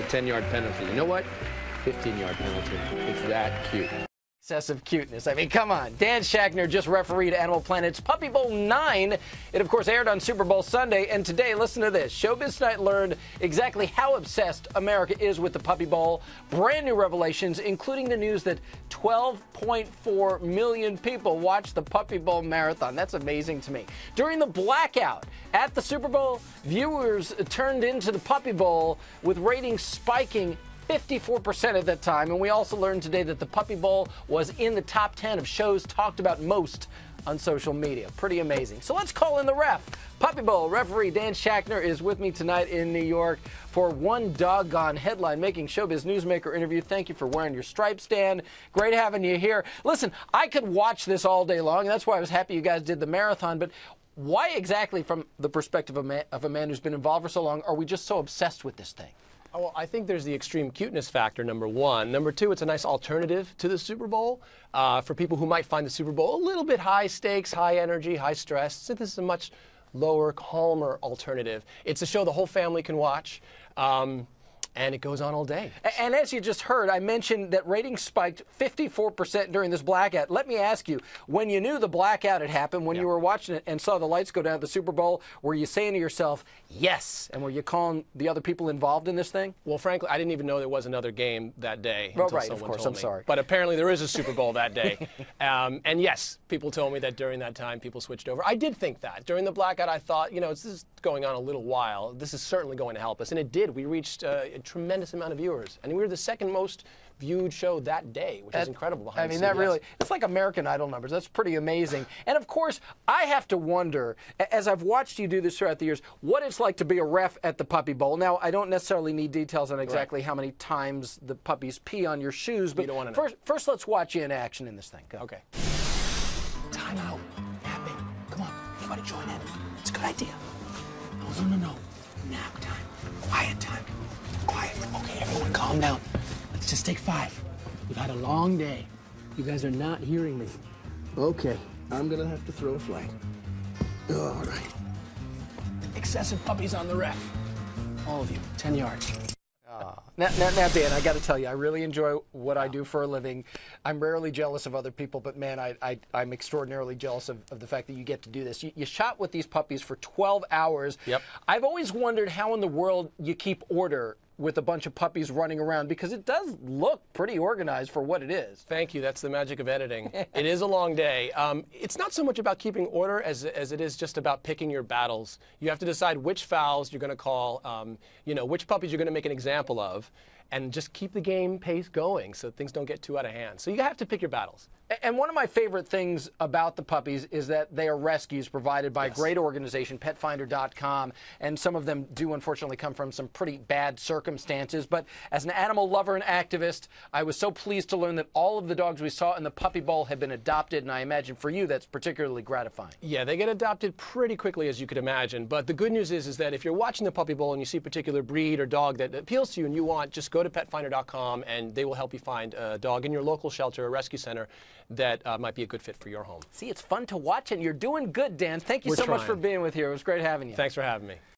the 10 yard penalty. You know what? 15 yard penalty. It's that cute. Excessive cuteness. I mean, come on. Dan Schachner just refereed Animal Planet's Puppy Bowl 9. It, of course, aired on Super Bowl Sunday. And today, listen to this Showbiz Tonight learned exactly how obsessed America is with the Puppy Bowl. Brand new revelations, including the news that 12.4 million people watched the Puppy Bowl marathon. That's amazing to me. During the blackout at the Super Bowl, viewers turned into the Puppy Bowl with ratings spiking 54% at that time. And we also learned today that the Puppy Bowl was in the top 10 of shows talked about most on social media. Pretty amazing. So let's call in the ref. Puppy Bowl referee Dan Schachner is with me tonight in New York for one doggone headline making showbiz newsmaker interview. Thank you for wearing your stripes, Dan. Great having you here. Listen, I could watch this all day long, and that's why I was happy you guys did the marathon. But why exactly, from the perspective of a man, of a man who's been involved for so long, are we just so obsessed with this thing? Oh, well, I think there's the extreme cuteness factor, number one. Number two, it's a nice alternative to the Super Bowl uh, for people who might find the Super Bowl a little bit high stakes, high energy, high stress. So this is a much lower, calmer alternative. It's a show the whole family can watch. Um, and it goes on all day. And as you just heard, I mentioned that ratings spiked 54% during this blackout. Let me ask you, when you knew the blackout had happened, when yeah. you were watching it and saw the lights go down at the Super Bowl, were you saying to yourself, yes? And were you calling the other people involved in this thing? Well, frankly, I didn't even know there was another game that day. Oh, right, of course, I'm me. sorry. But apparently there is a Super Bowl that day. Um, and yes, people told me that during that time people switched over. I did think that. During the blackout, I thought, you know, this is going on a little while. This is certainly going to help us. And it did. We reached uh, tremendous amount of viewers. And we were the second most viewed show that day, which that, is incredible. Behind I mean, that really, it's like American Idol numbers. That's pretty amazing. and of course, I have to wonder, as I've watched you do this throughout the years, what it's like to be a ref at the Puppy Bowl. Now, I don't necessarily need details on exactly right. how many times the puppies pee on your shoes, but you first, first, let's watch you in action in this thing. Go. Okay. Time out. Napping. Come on, everybody join in. It's a good idea. No, no, no, no. Nap time. Quiet time. Quiet. Okay, everyone calm down. Let's just take five. We've had a long day. You guys are not hearing me. Okay, I'm gonna have to throw a flag. All right. Excessive puppies on the ref. All of you, 10 yards. Now, now, now, Dan, I got to tell you, I really enjoy what I do for a living. I'm rarely jealous of other people, but man, I, I, am extraordinarily jealous of, of, the fact that you get to do this. You, you, shot with these puppies for 12 hours. Yep. I've always wondered how in the world you keep order with a bunch of puppies running around because it does look pretty organized for what it is. Thank you. That's the magic of editing. it is a long day. Um, it's not so much about keeping order as, as it is just about picking your battles. You have to decide which fouls you're going to call, um, you know, which puppies you're going to make an example of and just keep the game pace going so things don't get too out of hand. So you have to pick your battles. And one of my favorite things about the puppies is that they are rescues provided by yes. a great organization, PetFinder.com, and some of them do unfortunately come from some pretty bad circumstances. But as an animal lover and activist, I was so pleased to learn that all of the dogs we saw in the Puppy Bowl have been adopted, and I imagine for you that's particularly gratifying. Yeah, they get adopted pretty quickly, as you could imagine. But the good news is, is that if you're watching the Puppy Bowl and you see a particular breed or dog that appeals to you and you want, just go to PetFinder.com and they will help you find a dog in your local shelter or rescue center that uh, might be a good fit for your home. See, it's fun to watch, and you're doing good, Dan. Thank you We're so trying. much for being with here. It was great having you. Thanks for having me.